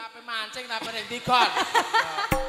Apa mancing tak pada dikon.